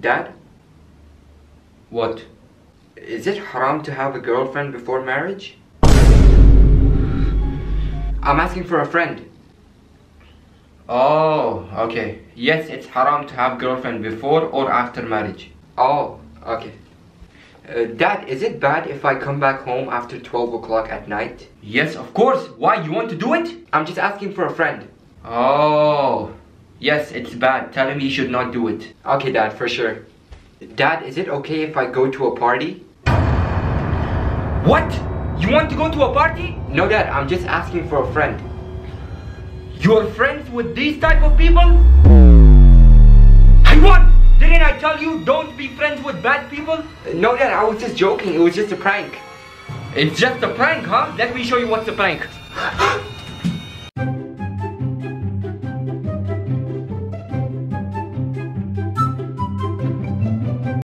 Dad, What? is it haram to have a girlfriend before marriage? I'm asking for a friend. Oh, okay. Yes, it's haram to have girlfriend before or after marriage. Oh, okay. Uh, Dad, is it bad if I come back home after 12 o'clock at night? Yes, of course. Why? You want to do it? I'm just asking for a friend. Oh, yes, it's bad. Tell him he should not do it. Okay, Dad, for sure. Dad, is it okay if I go to a party? What? You want to go to a party? No, Dad, I'm just asking for a friend. You're friends with these type of people? I want. Didn't I tell you don't be friends with bad people? No, Dad, I was just joking. It was just a prank. It's just a prank, huh? Let me show you what's a prank.